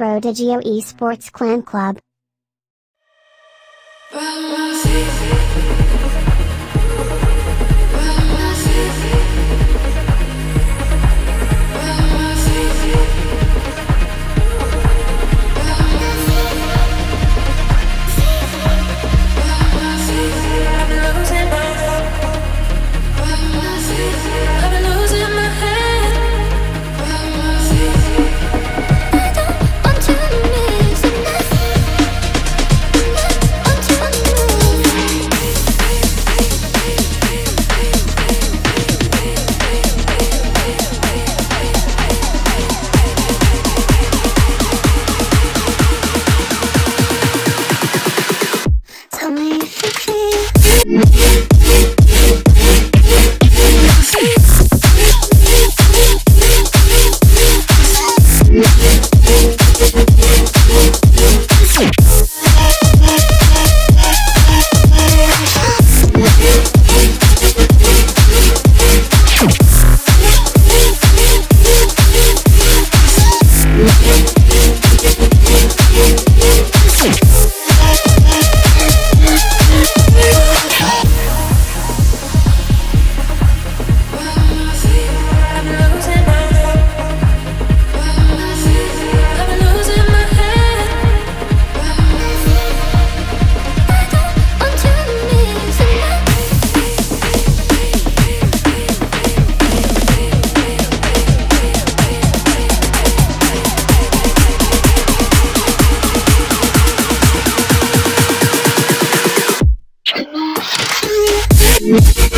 Prodigio Esports Clan Club. you. you.